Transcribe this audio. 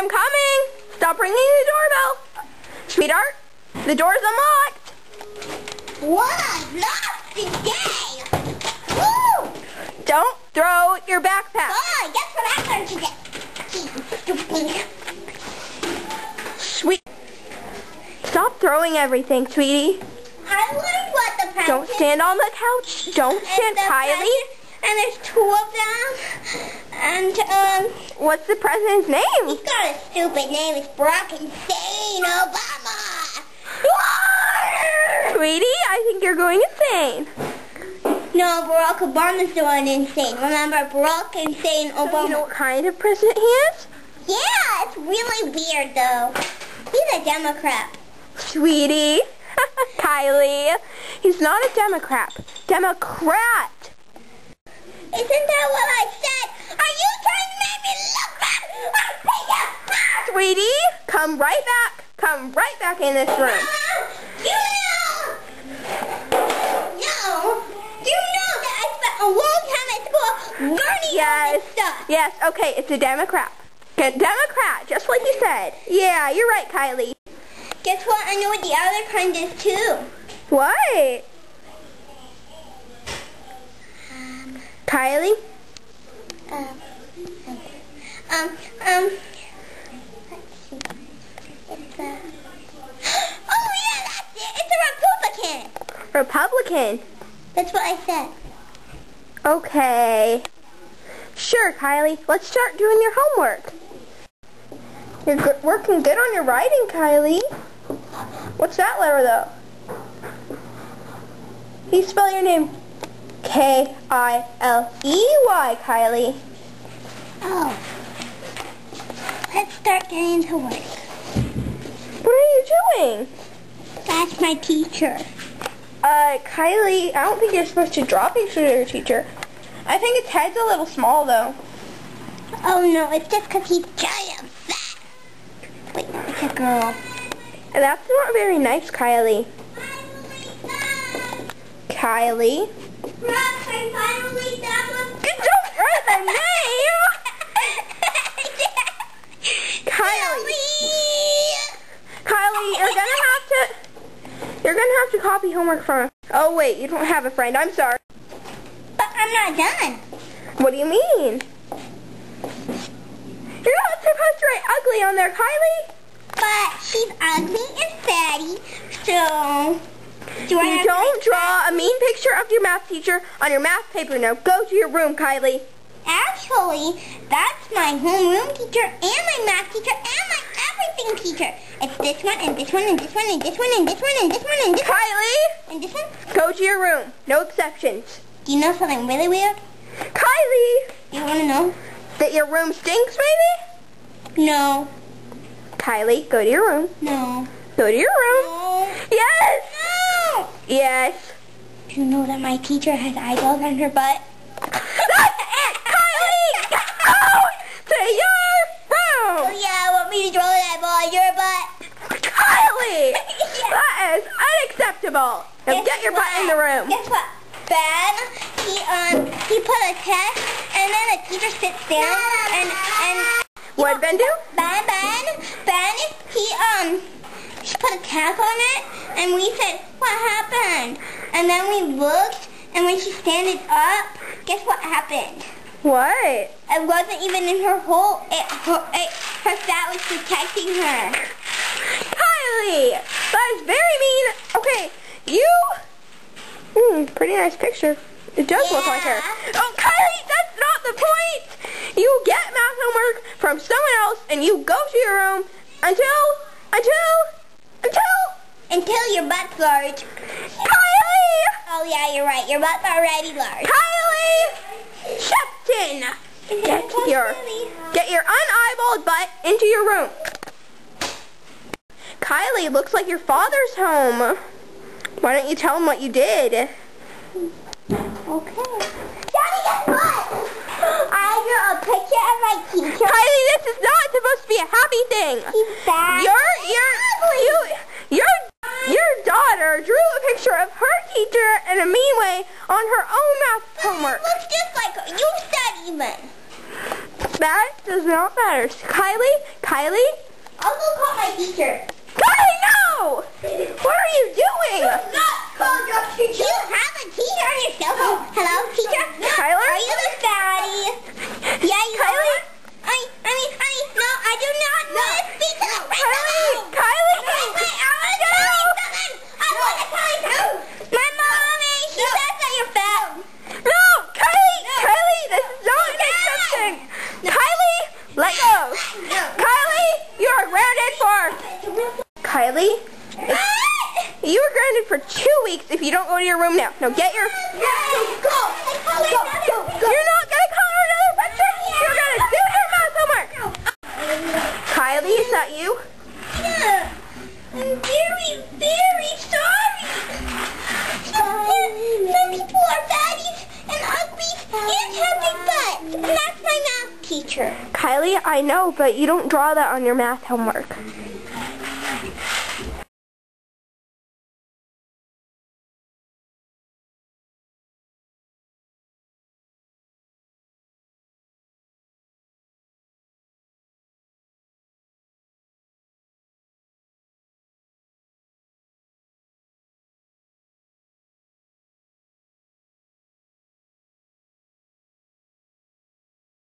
I'm coming. Stop ringing the doorbell. Sweetheart, the door's unlocked. What? Not today. Woo! Don't throw your backpack. Oh, guess what I learned today? Sweet. Stop throwing everything, sweetie. I learned what the Don't stand on the couch. Don't stand, Kylie. And there's two of them. And, um, What's the president's name? he's got a stupid name. It's Barack Hussein Obama. Sweetie, I think you're going insane. No, Barack Obama's the one insane. Remember, Barack So Obama. you know what kind of president he is? Yeah, it's really weird, though. He's a Democrat. Sweetie. Kylie. He's not a Democrat. Democrat. Isn't that what I said? Are you trying to make me look bad? I see ya. Sweetie, come right back. Come right back in this room. You know. No. You know that I spent a long time at school learning all Yes. this stuff. Yes, okay, it's a Democrat. A Democrat, just like you said. Yeah, you're right, Kylie. Guess what? I know what the other kind is, too. What? Kylie? Um, um, um. Oh, yeah, that's it. It's a Republican. Republican. That's what I said. Okay. Sure, Kylie. Let's start doing your homework. You're working good on your writing, Kylie. What's that letter, though? You spell your name K-I-L-E-Y, Kylie. Oh. Let's start getting to work. What are you doing? That's my teacher. Uh, Kylie, I don't think you're supposed to draw pictures of your teacher. I think his head's a little small, though. Oh, no, it's just because he's giant fat. Wait, it's a girl. And that's not very nice, Kylie. Kylie? Ross, I finally done with... You don't write name! Kylie. Kylie, you're gonna have to... You're gonna have to copy homework from... Oh, wait, you don't have a friend. I'm sorry. But I'm not done. What do you mean? You're not supposed to write ugly on there, Kylie. But she's ugly and fatty, so... Do I you don't draw a mean picture of your math teacher on your math paper. Now go to your room, Kylie. Actually, that's my homeroom teacher and my math teacher and everything teacher. It's this one and this one and this one and this one and this one and this one and this one Kylie, and this one. go to your room. No exceptions. Do you know something really weird? Kylie, You want to know? that your room stinks, maybe? No. Kylie, go to your room. No. Go to your room. No. Yes. No. Yes. Do you know that my teacher has eyeballs on her butt? That's it, Kylie. Get out to your Oh room. yeah, want me to draw an eyeball on your butt? Kylie, Yeah. that is unacceptable. Now Guess get your butt in the room. Guess what? Ben, he um he put a test, and then the teacher sits down and and What Ben do? Ben Ben Ben he um she put a tag on it, and we said what happened, and then we looked, and when she standed up, guess what happened? What? It wasn't even in her hole. It, her, it, her fat was protecting her. Kylie, that is very mean. Okay, you. Hmm, pretty nice picture. It does look like her. Yeah. Oh, Kylie, that's not the point. You get math homework from someone else, and you go to your room until, until, until. Until your butt's large. Kylie, Oh yeah, you're right. Your butt's already large. Kylie, Shepton, get your, get your uneyeballed butt into your room. Kylie, looks like your father's home. Why don't you tell him what you did? Okay. Daddy, guess what? I drew a picture of my teacher. Kylie, this is not supposed to be a happy thing. He's bad. Your your you your your daughter drew a picture of her teacher in a mean way on her own math homework. Looks just like her. You said even. That does not matter. Kylie, Kylie, I'll go call my teacher. Kylie, no! What are you doing? Not call your teacher. You have a teacher on your cell phone. Hello, teacher? Tyler? Are you the fatty? Yeah, you Kylie? are. I, I mean, I, no, I do not want to speak to the Kylie, principal. Kylie, Wait, wait, I want to tell you something. I want to tell you something. My mommy, she says that you're fat. No, Kylie, Kylie, this is not an exception. Kylie, let go. Kylie, you are grounded for. Kylie, you are grounded for if you don't go to your room now. Now get your. Go, go, go, go. You're not gonna call her another lecture. You're gonna do your math homework. Kylie, is that you? Yeah, I'm very, very sorry. Some, some people are fatties and ugly and have big butts. And that's my math teacher. Kylie, I know, but you don't draw that on your math homework.